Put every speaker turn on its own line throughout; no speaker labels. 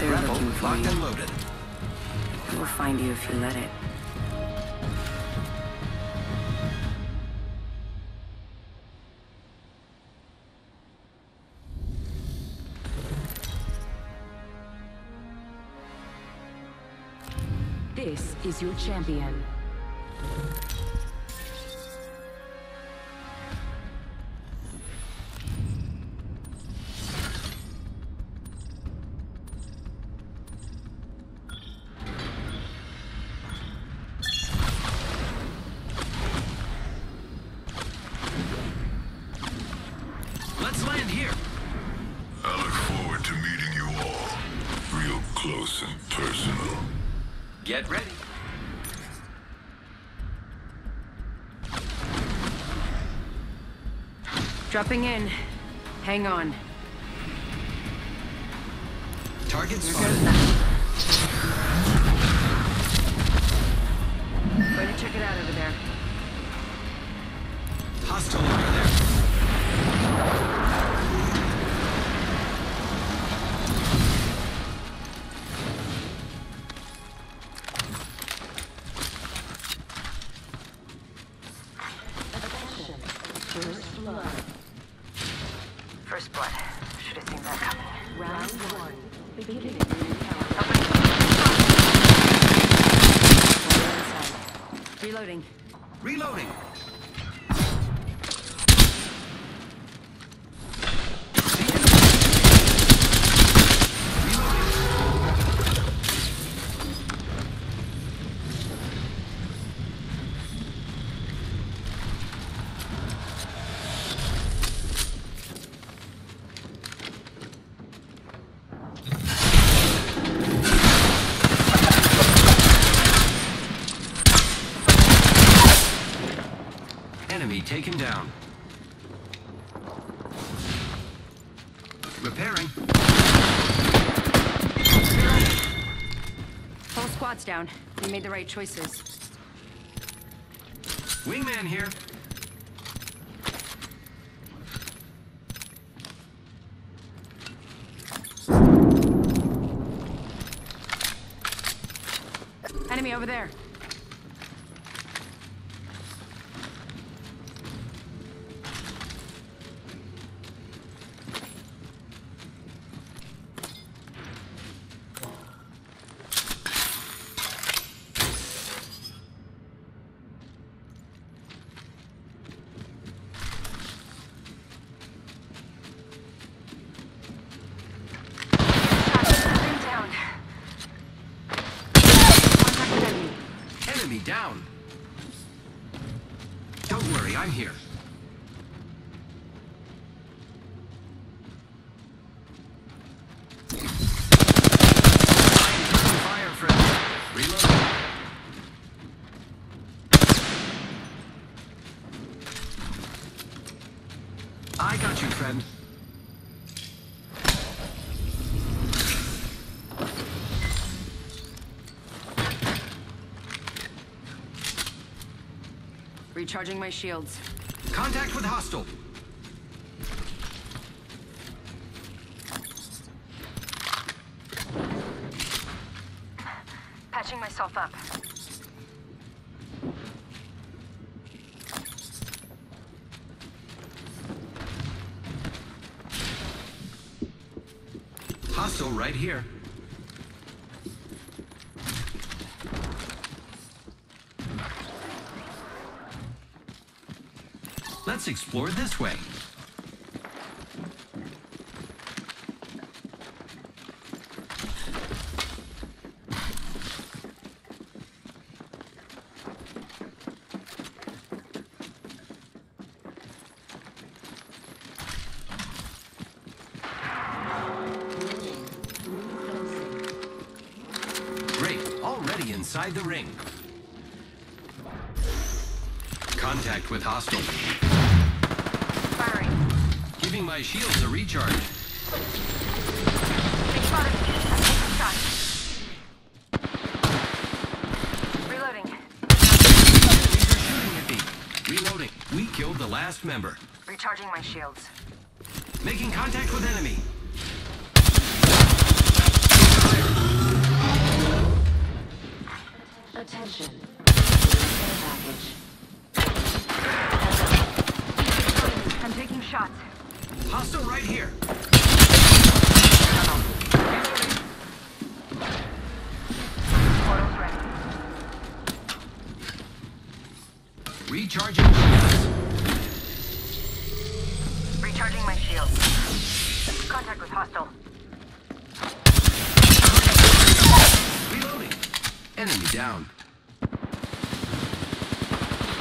They're
Grapple
looking for
locked
you.
and loaded.
It will find you if you let it.
This is your champion.
Get ready.
Dropping in. Hang on.
Target spotted.
Way to check it out over there.
Hostile over there.
First blood.
Should have seen that coming.
Round one. Beginning.
Reloading.
Reloading. Enemy taken down. Repairing.
Whole squad's down. We made the right choices.
Wingman here.
Enemy over there. Recharging my shields.
Contact with hostile.
Patching myself up.
Hostile right here. Let's explore this way. Great, already inside the ring. Contact with hostile.
Firing.
Giving my shields a recharge.
They spotted me. I'm taking shots. Reloading.
Enemies are shooting at me. Reloading. We killed the last member.
Recharging my shields.
Making contact with enemy.
Attention. Care package.
Shots.
Hostile right here. Recharging shields.
Recharging my shield. Contact with hostile.
Reloading. Enemy down.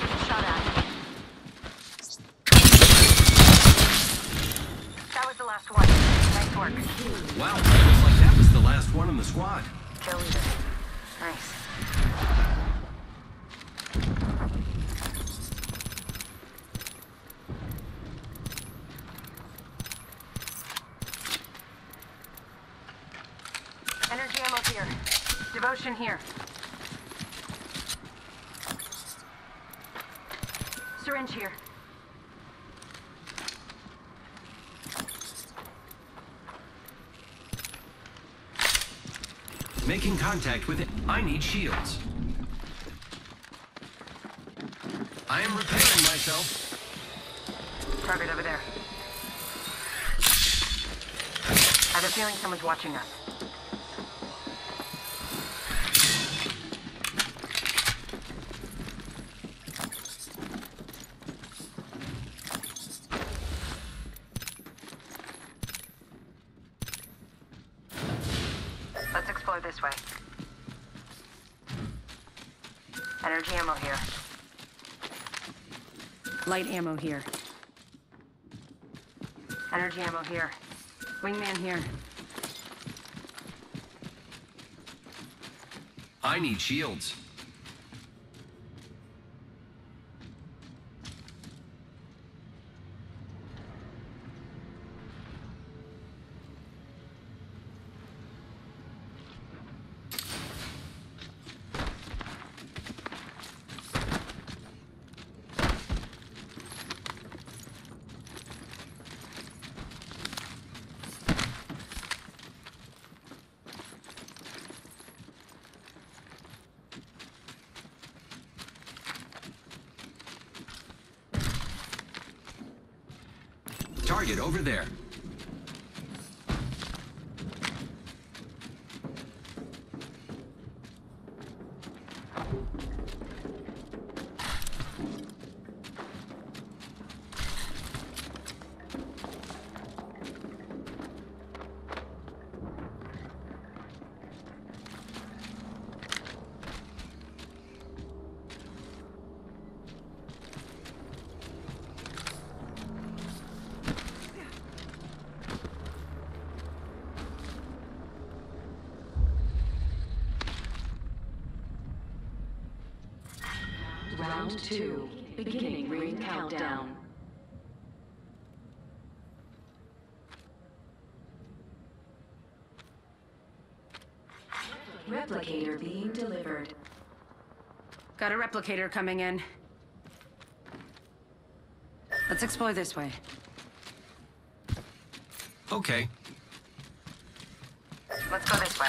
Getting shot at. That was the last one. Nice work.
Wow, looks like that was the last one in the squad.
Kill leader. Nice. Energy ammo here. Devotion here. Syringe here.
Making contact with it. I need shields. I am repairing myself.
Target over there. I have a feeling someone's watching us. Let's explore this way. Energy ammo here.
Light ammo here.
Energy ammo here.
Wingman here.
I need shields. Target over there.
Round two. Beginning ring countdown. Replicator being delivered.
Got a replicator coming in. Let's explore this way.
Okay.
Let's go this way.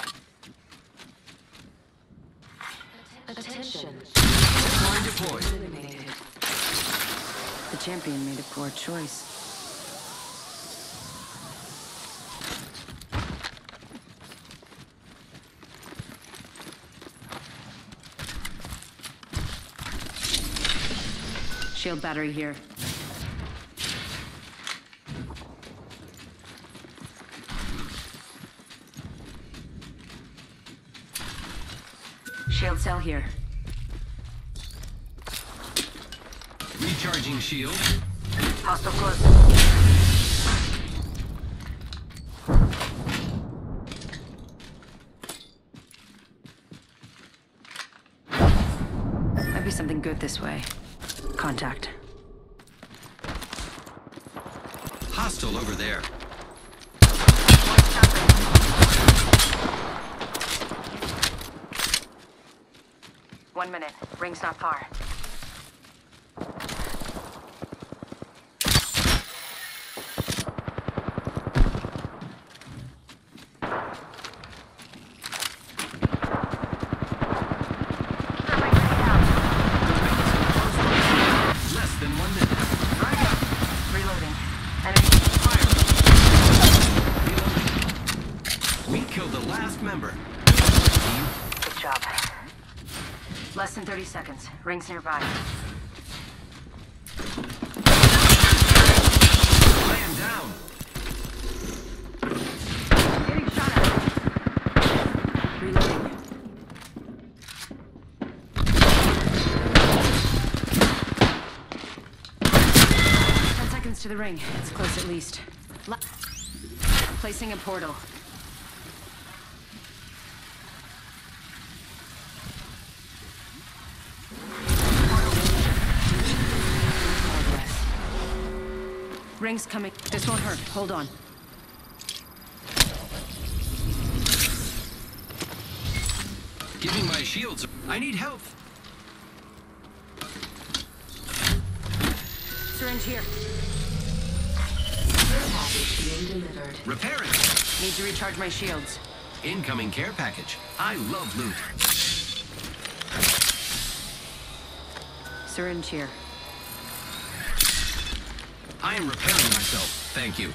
Attention.
Line deployed.
Eliminated.
The champion made a poor choice. Shield battery here. Shield cell here.
Recharging shield.
Hostile close.
Might be something good this way. Contact.
Hostile over there.
One minute. Ring's not far. Killed the last member. Good job. Less than 30 seconds. Rings nearby.
Lay him down.
Getting shot at. Reloading. Ten seconds to the ring. It's close at least. La Placing a portal. Ring's coming. This won't hurt. Hold on.
Giving my shields. I need help.
Syringe here.
Care package being delivered.
Repairing.
Need to recharge my shields.
Incoming care package. I love loot.
Syringe here.
I am repairing myself. Thank you.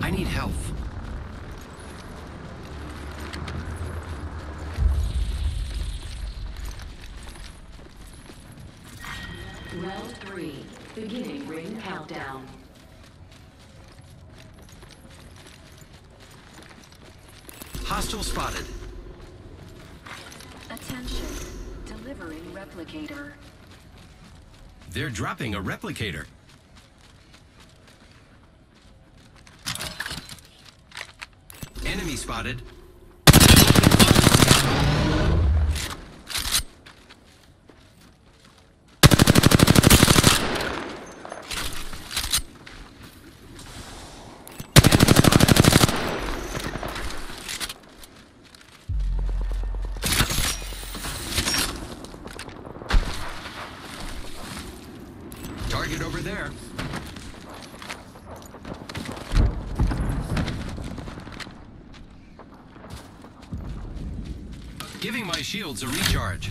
I need health.
Round three. Beginning ring countdown.
Hostile spotted.
Attention. Delivering replicator.
They're dropping a replicator. Enemy spotted. There. Giving my shields a recharge.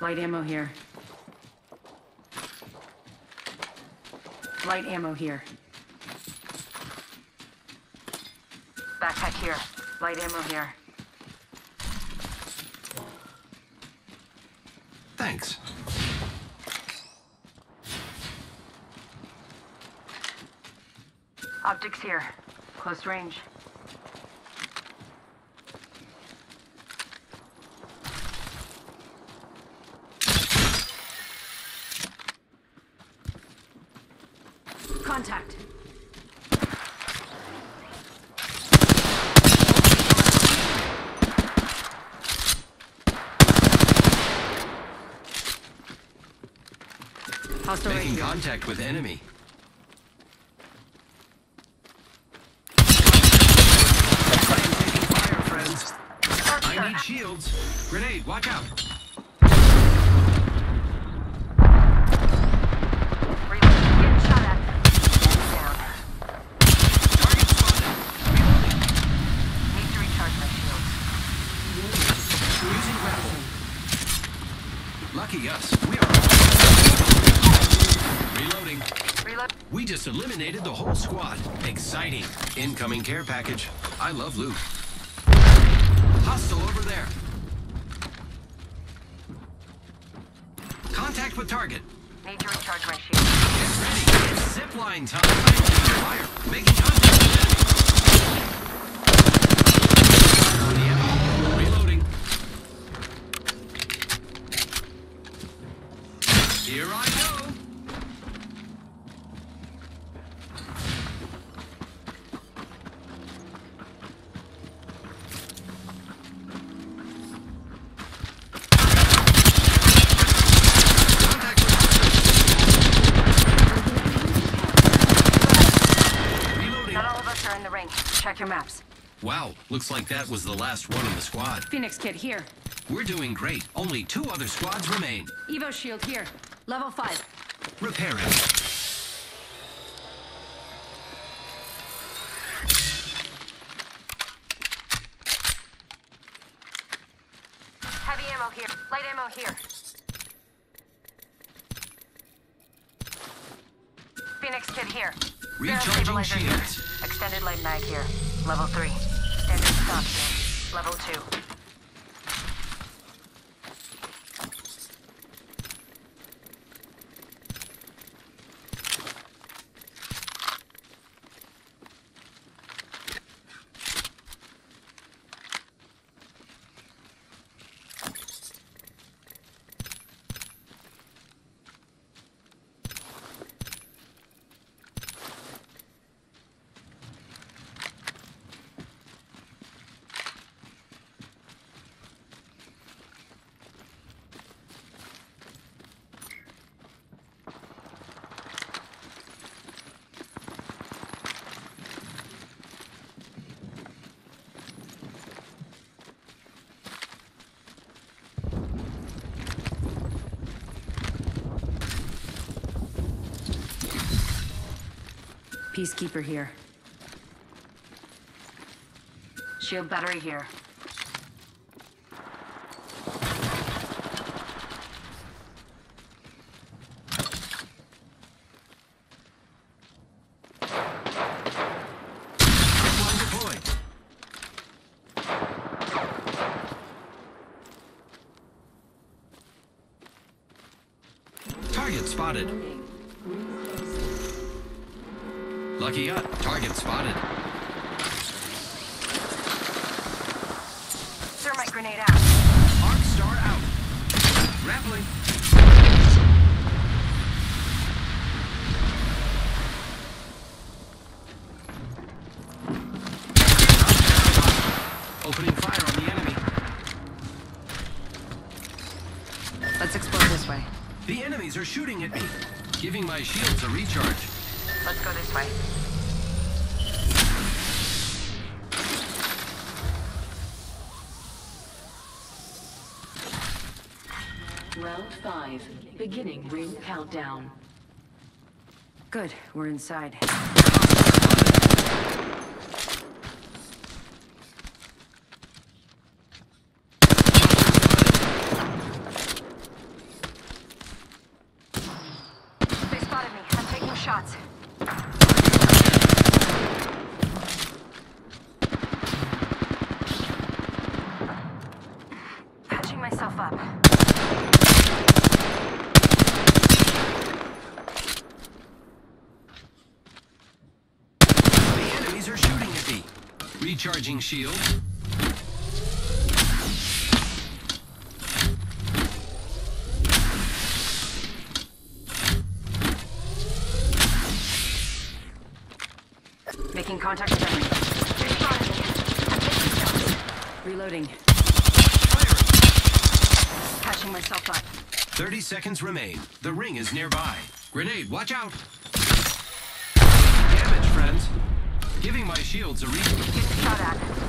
Light ammo here. Light ammo here. Backpack here. Light ammo here.
Thanks.
Optics here. Close range. Contact. Hostile right
Making
here.
Contact with enemy. I am taking fire, friends. I need shields. Grenade, watch out.
Reload. Getting shot at. Down.
Target spotted. Reloading.
Need to recharge my shields.
Using grapple. Lucky us. We are. Reloading.
Reload.
We just eliminated the whole squad. Exciting. Incoming care package. I love loot. Hostile over there. Contact with target.
Need to recharge my shields.
Get ready. It's zipline time. I'm fire. Making contact with enemy. On the enemy. Reloading. Here I go. Contact with Reloading.
Not all of us are in the ring. Check your maps.
Wow, looks like that was the last one in the squad.
Phoenix Kit, here.
We're doing great. Only two other squads remain.
Evo shield here. Level 5.
Repair it.
Heavy ammo here. Light ammo here. Phoenix kit here.
Recharging shields.
Extended light mag here. Level 3. Standard stock here. Level 2.
Peacekeeper here.
Shield battery here.
Target spotted. Lucky up. Target spotted.
Thermite grenade out.
Arc star out. Grappling. Opening fire on the enemy.
Let's explore this way.
The enemies are shooting at me. Giving my shields a recharge.
Let's go this way.
Round 5. Beginning ring countdown.
Good, we're inside.
They spotted me. I'm taking shots. Myself up.
The enemies are shooting at me. Recharging shield.
Making contact with enemy. They spotted me. I'm taking shots.
Reloading.
Patching myself up.
30 seconds remain. The ring is nearby. Grenade, watch out! Damage, friends. Giving my shields a recharge.
Getting shot at.